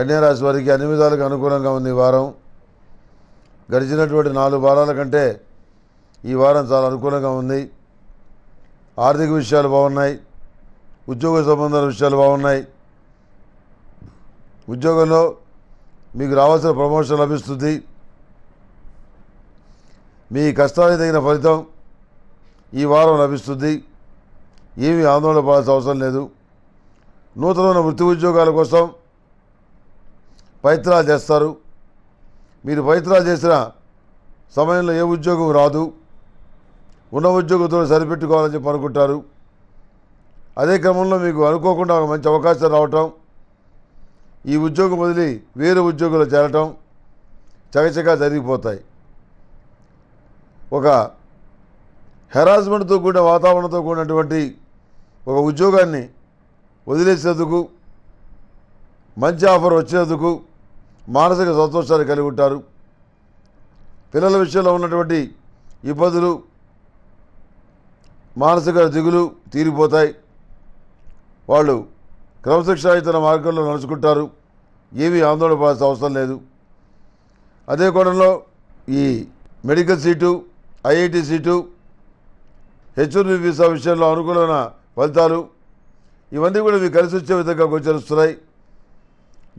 కన్యారాశి వారికి అన్ని విధాలుగా అనుకూలంగా ఉంది ఈ వారం. గడిచినటువంటి నాలుగు వారాల కంటే ఈ వారం చాలా అనుకూలంగా ఉంది. ఆర్థిక విషయాలు బాగున్నాయి. ఉద్యోగ సంబంధాల విషయాలు బాగున్నాయి. ఉద్యోగంలో మీకు రావాల్సిన ప్రమోషన్ లభిస్తుంది. మీ కష్టానికి తగిన ఫలితం ఈ వారం లభిస్తుంది. ఏమీ ఆందోళన పడాల్సిన అవసరం లేదు. నూతనమైన వృత్తి ఉద్యోగాల కోసం ప్రయత్నాలు చేస్తారు. మీరు ప్రయత్నాలు చేసిన సమయంలో ఏ ఉద్యోగం రాదు. ఉన్న ఉద్యోగంతో సరిపెట్టుకోవాలని చెప్పి అనుకుంటారు. అదే క్రమంలో మీకు అనుకోకుండా ఒక మంచి అవకాశం రావటం ఈ ఉద్యోగం వదిలి వేరే ఉద్యోగంలో చేరటం చకచకా జరిగిపోతాయి. ఒక హెరాస్మెంట్తో కూడిన వాతావరణంతో కూడినటువంటి ఒక ఉద్యోగాన్ని వదిలేసేందుకు మంచి ఆఫర్ వచ్చేందుకు మానసిక సంతోషాన్ని కలిగి ఉంటారు. పిల్లల విషయంలో ఉన్నటువంటి ఇబ్బందులు మానసిక దిగులు తీరిపోతాయి. వాళ్ళు క్రమశిక్షాయుతన మార్గంలో నడుచుకుంటారు. ఏమీ ఆందోళన పడాల్సిన అవసరం లేదు. అదే కోణంలో ఈ medical seat IIT seat H1B visa విషయంలో అనుకూలమైన ఫలితాలు ఇవన్నీ కూడా మీకు కలిసి వచ్చే విధంగా గోచరిస్తున్నాయి.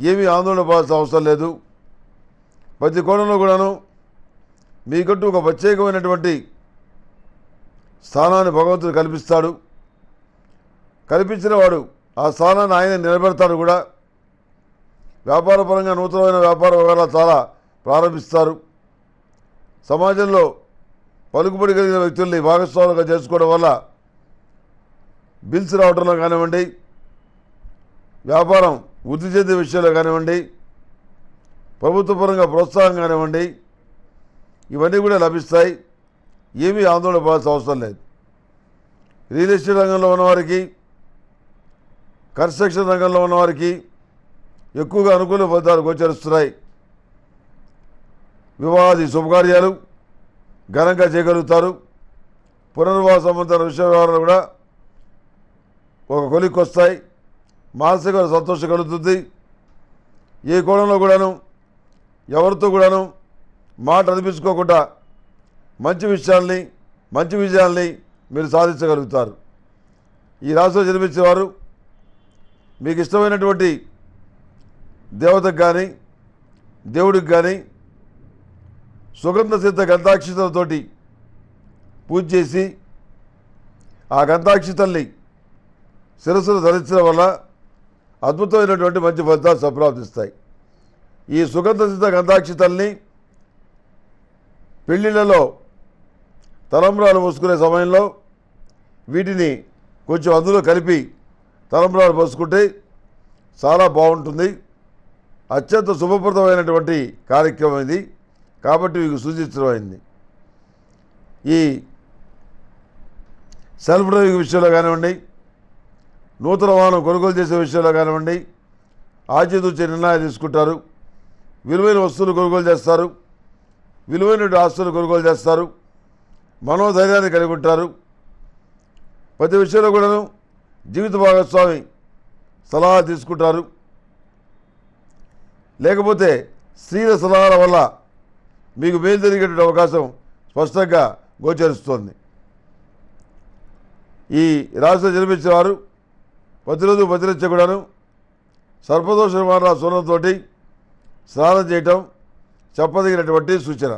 ఏమీ ఆందోళన పడాల్సిన అవసరం లేదు. ప్రతి కోణంలో కూడాను మీకంటూ ఒక ప్రత్యేకమైనటువంటి స్థానాన్ని భగవంతుడు కల్పిస్తాడు. కల్పించిన వాడు ఆ స్థానాన్ని ఆయన నిలబెడతాడు కూడా. వ్యాపారపరంగా నూతనమైన వ్యాపార వ్యవహారాలు చాలా ప్రారంభిస్తారు. సమాజంలో పలుకుబడి కలిగిన వ్యక్తుల్ని భాగస్వాములుగా చేసుకోవడం వల్ల బిల్స్ రావడంలో కానివ్వండి వ్యాపారం వృద్ధి చెందే విషయంలో కానివ్వండి ప్రభుత్వపరంగా ప్రోత్సాహం కానివ్వండి ఇవన్నీ కూడా లభిస్తాయి. ఏమీ ఆందోళన పడాల్సిన అవసరం లేదు. రియల్ ఎస్టేట్ రంగంలో ఉన్నవారికి కన్స్ట్రక్షన్ రంగంలో ఉన్నవారికి ఎక్కువగా అనుకూల ఫలితాలు గోచరిస్తున్నాయి. వివాహాది శుభకార్యాలు ఘనంగా చేయగలుగుతారు. పునర్వాస సంబంధ విషయ వ్యవహారాలు కూడా ఒక కొలిక్కి వస్తాయి. మానసిక సంతోషం కలుగుతుంది. ఏ కోణంలో కూడాను ఎవరితో కూడాను మాట అనిపించుకోకుండా మంచి విషయాల్ని మంచి విజయాల్ని మీరు సాధించగలుగుతారు. ఈ రాశిలో జన్మించేవారు మీకు ఇష్టమైనటువంటి దేవతకు కానీ దేవుడికి కానీ సుగంధ సిద్ధ గంధాక్షితలతోటి పూజ చేసి ఆ గంధాక్షితల్ని శిరస్సును ధరించడం వల్ల అద్భుతమైనటువంటి మంచి ఫలితాలు సంప్రాప్తిస్తాయి. ఈ సుగంధ సిద్ధ గంధాక్షితల్ని పెళ్ళిళ్ళలో తలంబ్రాలు పోసుకునే సమయంలో వీటిని కొంచెం అందులో కలిపి తలంబ్రాలు పోసుకుంటే చాలా బాగుంటుంది. అత్యంత శుభప్రదమైనటువంటి కార్యక్రమం ఇది. కాబట్టి మీకు సూచించడమైంది ఈ సెల్ఫ్ డ్రైవింగ్ విషయంలో కానివ్వండి నూతన వాహనం కొనుగోలు చేసే విషయంలో కానివ్వండి ఆచితూచే నిర్ణయాలు తీసుకుంటారు. విలువైన వస్తువులు కొనుగోలు చేస్తారు. విలువైన ఆస్తులు కొనుగోలు చేస్తారు. మనోధైర్యాన్ని కలిగి ఉంటారు. ప్రతి విషయంలో కూడాను జీవిత భాగస్వామి సలహా తీసుకుంటారు. లేకపోతే స్త్రీల సలహాల వల్ల మీకు మేలు జరిగేటువంటి అవకాశం స్పష్టంగా గోచరిస్తోంది. ఈ రాశిలో జన్మించిన వారు ప్రతిరోజు ప్రతినిత్య కూడాను సర్పదోష నివారణ సూర్యంతో స్నానం చేయటం చెప్పదగినటువంటి సూచన.